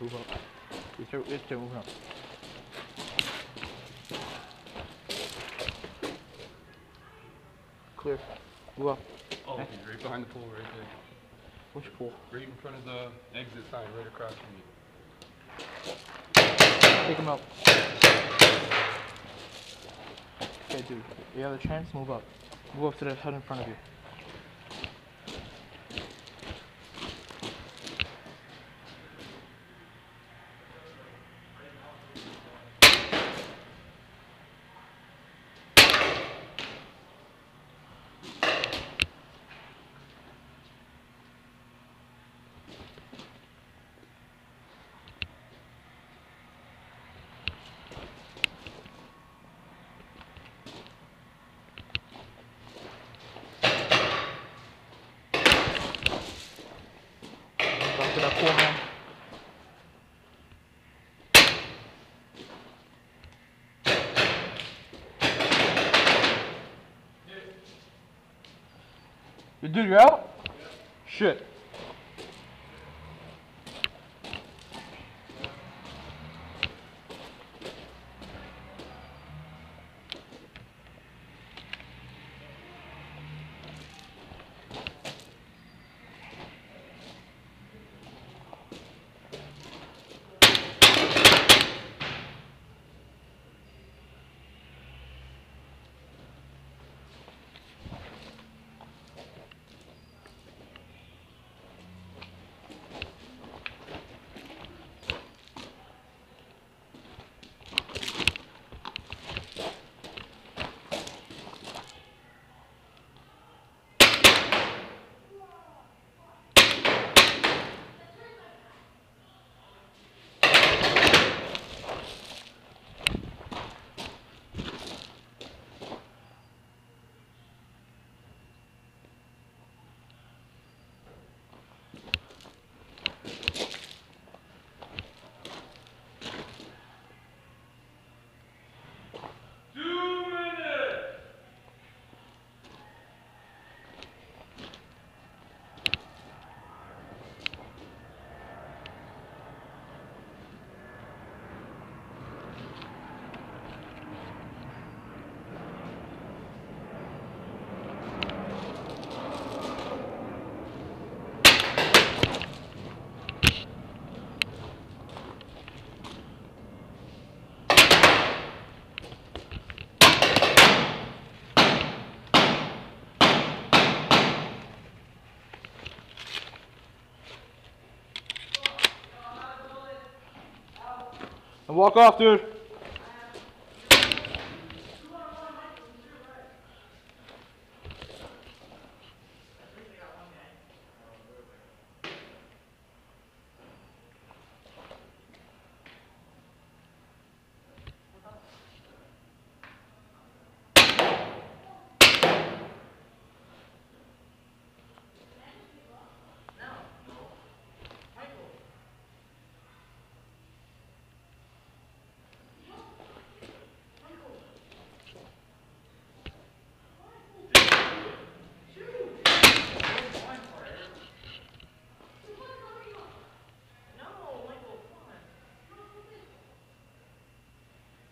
Move up. It's two, it's two, move. Clear. Move up. Oh, Okay. he's right behind the pool right there. Which pool? Right in front of the exit sign, right across from you. Take him out. Okay, dude. You have a chance, move up. Move up to the head in front of you. Back to that pool, man. You dude, you're out? Shit. And walk off, dude.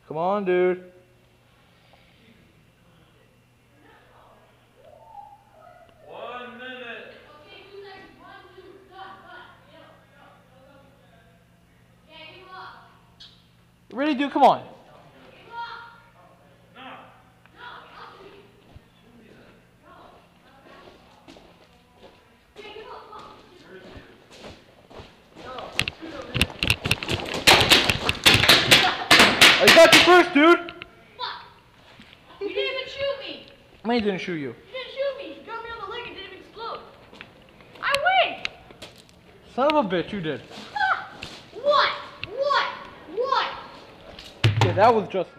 Come on, dude. One minute. Really, dude? Come on. I got you first, dude. You didn't even shoot me! I didn't shoot you. You didn't shoot me! You got me on the leg and didn't even explode! I win! Son of a bitch, you did. Ah! What? What? What? Yeah, that was just.